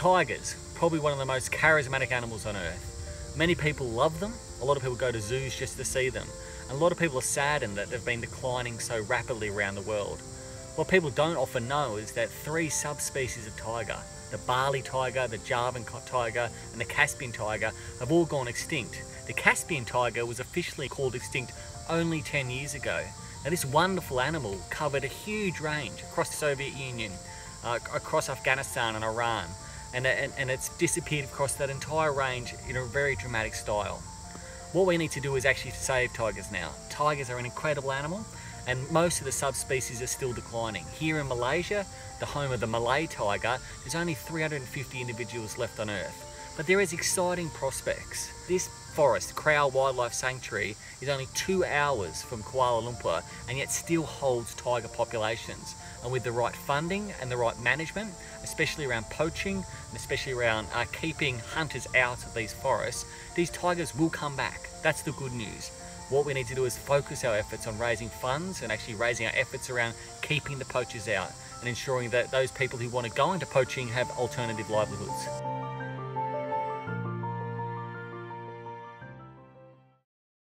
tigers, probably one of the most charismatic animals on earth. Many people love them. A lot of people go to zoos just to see them. And a lot of people are saddened that they've been declining so rapidly around the world. What people don't often know is that three subspecies of tiger, the Bali tiger, the Javan tiger, and the Caspian tiger, have all gone extinct. The Caspian tiger was officially called extinct only 10 years ago. Now this wonderful animal covered a huge range across the Soviet Union, uh, across Afghanistan and Iran, and, uh, and, and it's disappeared across that entire range in a very dramatic style. What we need to do is actually save tigers now. Tigers are an incredible animal and most of the subspecies are still declining. Here in Malaysia, the home of the Malay tiger, there's only 350 individuals left on Earth. But there is exciting prospects. This forest, Krau Wildlife Sanctuary, is only two hours from Kuala Lumpur and yet still holds tiger populations. And with the right funding and the right management, especially around poaching and especially around uh, keeping hunters out of these forests, these tigers will come back. That's the good news. What we need to do is focus our efforts on raising funds and actually raising our efforts around keeping the poachers out and ensuring that those people who want to go into poaching have alternative livelihoods.